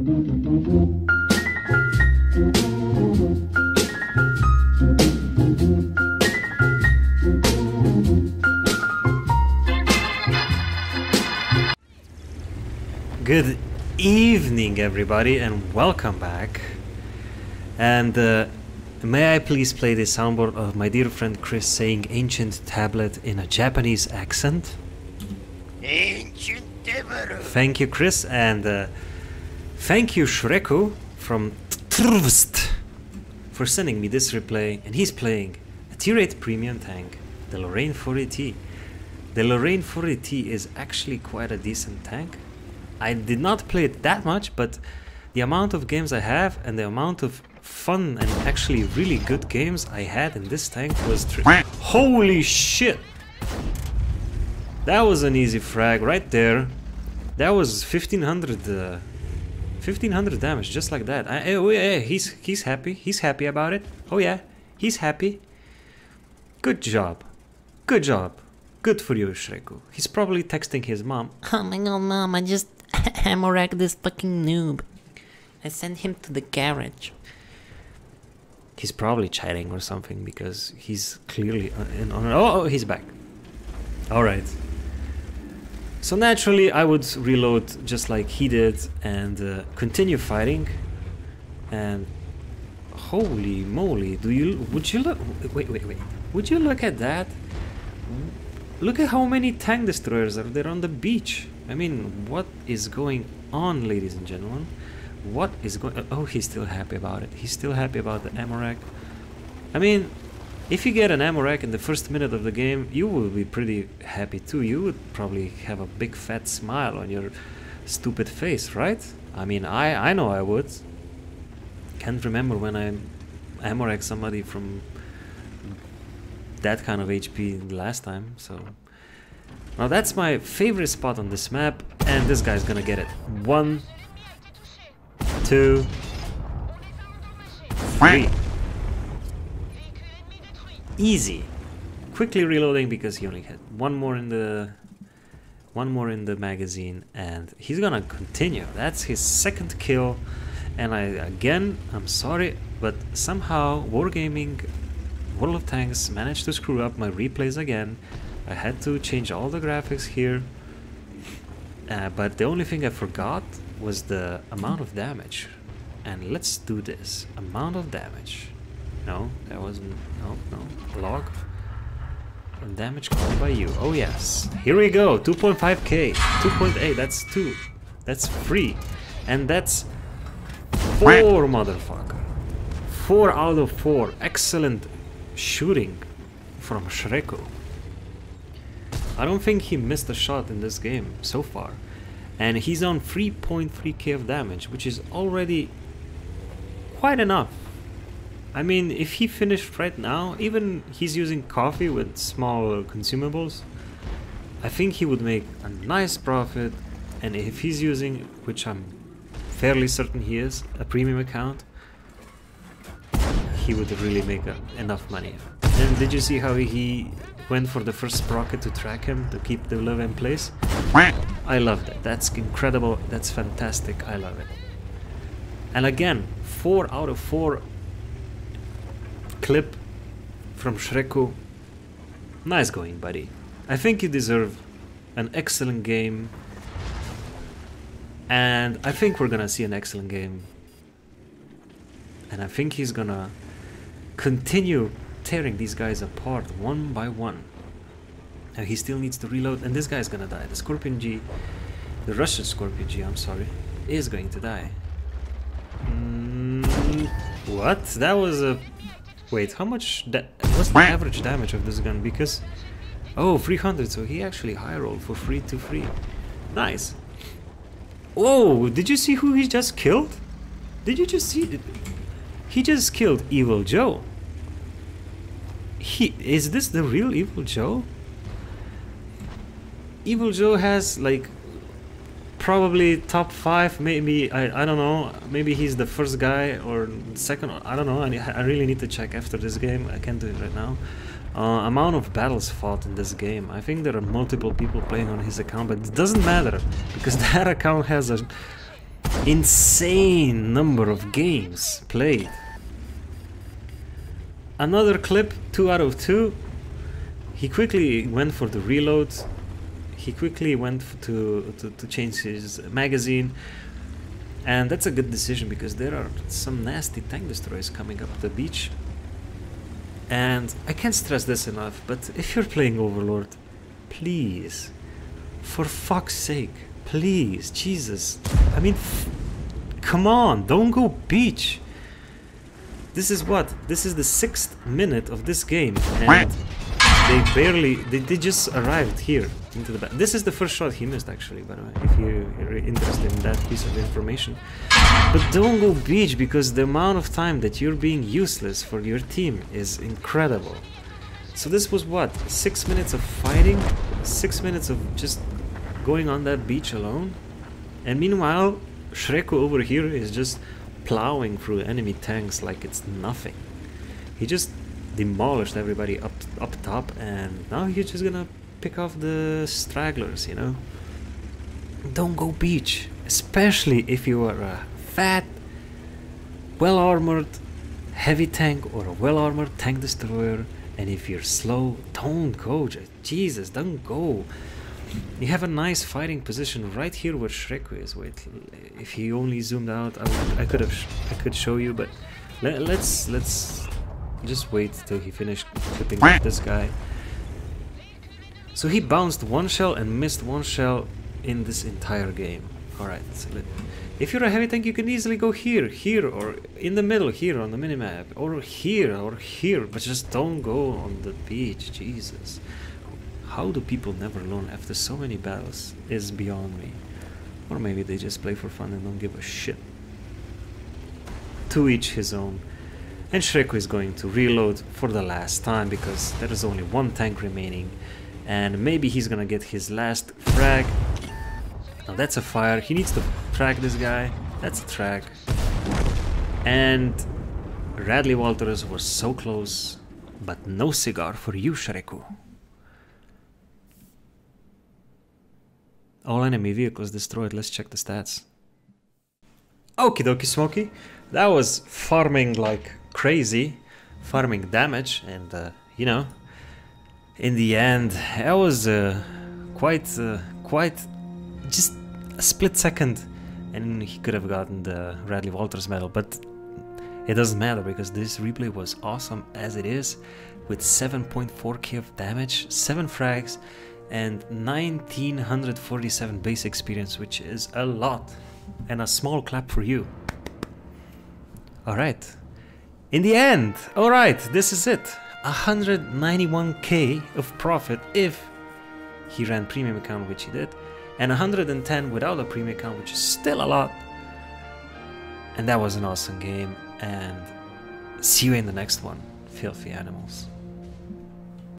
Good evening, everybody, and welcome back. And uh, may I please play the soundboard of my dear friend Chris saying ancient tablet in a Japanese accent? Ancient tablet. Thank you, Chris, and uh, thank you, Shreku from Trvst for sending me this replay. And he's playing a tier 8 premium tank, the Lorraine 40T. The Lorraine 40T is actually quite a decent tank. I did not play it that much, but the amount of games I have and the amount of fun and actually really good games I had in this tank was holy shit! That was an easy frag right there. That was 1500 uh, 1500 damage just like that. I, eh, oh yeah, he's he's happy. He's happy about it. Oh yeah, he's happy. Good job. Good job. Good for you, Shreku. He's probably texting his mom. Oh my god, mom, I just hammeracked this fucking noob. I sent him to the garage. He's probably chatting or something because he's clearly uh, in on. Oh, oh, he's back. All right. So naturally, I would reload just like he did and uh, continue fighting. And holy moly, do you? Would you look? Wait, wait, wait. Would you look at that? Look at how many tank destroyers are there on the beach. I mean, what is going on, ladies and gentlemen? What is going... Oh, he's still happy about it. He's still happy about the ammo rack. I mean, if you get an ammo rack in the first minute of the game, you will be pretty happy too. You would probably have a big fat smile on your stupid face, right? I mean, I, I know I would. Can't remember when I ammo rack somebody from that kind of HP last time, so... Now that's my favorite spot on this map, and this guy's gonna get it. One, two, three. Easy. Quickly reloading because he only had one more in the one more in the magazine and he's gonna continue. That's his second kill and I again I'm sorry but somehow Wargaming World of Tanks managed to screw up my replays again. I had to change all the graphics here. Uh, but the only thing I forgot was the amount of damage. And let's do this. Amount of damage. No, that wasn't... No, no. Log. And damage caused by you. Oh yes. Here we go. 2.5k. 2.8. That's 2. That's 3. And that's 4, motherfucker. 4 out of 4. Excellent shooting from Shreku. I don't think he missed a shot in this game so far. And he's on 3.3k of damage, which is already quite enough. I mean, if he finished right now, even he's using coffee with small consumables, I think he would make a nice profit. And if he's using, which I'm fairly certain he is, a premium account, he would really make a, enough money. And did you see how he went for the first sprocket to track him to keep the Löwe in place? I love that. That's incredible. That's fantastic. I love it. And again, 4 out of 4 clip from Shreku. Nice going, buddy. I think you deserve an excellent game. And I think we're gonna see an excellent game. And I think he's gonna continue tearing these guys apart one by one. Now he still needs to reload, and this guy's gonna die. The Scorpion G, the Russian Scorpion G, I'm sorry, is going to die. Mm, what? That was a... Wait, how much... What's the average damage of this gun? Because... Oh, 300, so he actually high rolled for free to free. Nice. Whoa, did you see who he just killed? Did you just see... He just killed Evil Joe. He is this the real Evil Joe? Evil Joe has like probably top five, maybe I I don't know. Maybe he's the first guy or second. I don't know. I, I really need to check after this game. I can't do it right now. Uh, amount of battles fought in this game. I think there are multiple people playing on his account, but it doesn't matter because that account has a insane number of games played. Another clip, 2 out of 2. He quickly went for the reload. He quickly went to, to, to change his magazine. And that's a good decision because there are some nasty tank destroyers coming up the beach. And I can't stress this enough, but if you're playing Overlord, please, for fuck's sake, please, Jesus. I mean, come on, don't go beach. This is what? This is the sixth minute of this game, and they barely, they, they just arrived here into the back. This is the first shot he missed, actually, by the way, if you're interested in that piece of information. But don't go beach because the amount of time that you're being useless for your team is incredible. So this was what? Six minutes of fighting? Six minutes of just going on that beach alone? And meanwhile, Shreko over here is just plowing through enemy tanks like it's nothing. He just demolished everybody up up top and now he's just gonna pick off the stragglers, you know? Don't go beach, especially if you are a fat, well armored heavy tank or a well armored tank destroyer. And if you're slow, don't go. Jesus, don't go. You have a nice fighting position right here where Shrek is. Wait, if he only zoomed out, I, I could have, I could show you, but let, let's let's just wait till he finished clipping this guy. So he bounced one shell and missed one shell in this entire game. Alright, so if you're a heavy tank, you can easily go here, here, or in the middle, here on the minimap, or here, or here, but just don't go on the beach, Jesus. How do people never learn after so many battles is beyond me. Or maybe they just play for fun and don't give a shit. To each his own. And Shreko is going to reload for the last time because there is only one tank remaining. And maybe he's gonna get his last frag. Now that's a fire. He needs to track this guy. That's a track. And Radley Walters was so close, but no cigar for you, Shreko. All enemy vehicles destroyed. Let's check the stats. Okie dokie smoky. That was farming like crazy. Farming damage and, uh, you know, in the end, I was uh, quite, uh, quite just a split second and he could have gotten the Radley Walters medal, but it doesn't matter because this replay was awesome as it is with 7.4k of damage, 7 frags, and 1947 base experience, which is a lot. And a small clap for you. Alright. In the end, alright, this is it. 191k of profit if he ran premium account, which he did, and 110 without a premium account, which is still a lot. And that was an awesome game, and see you in the next one, filthy animals.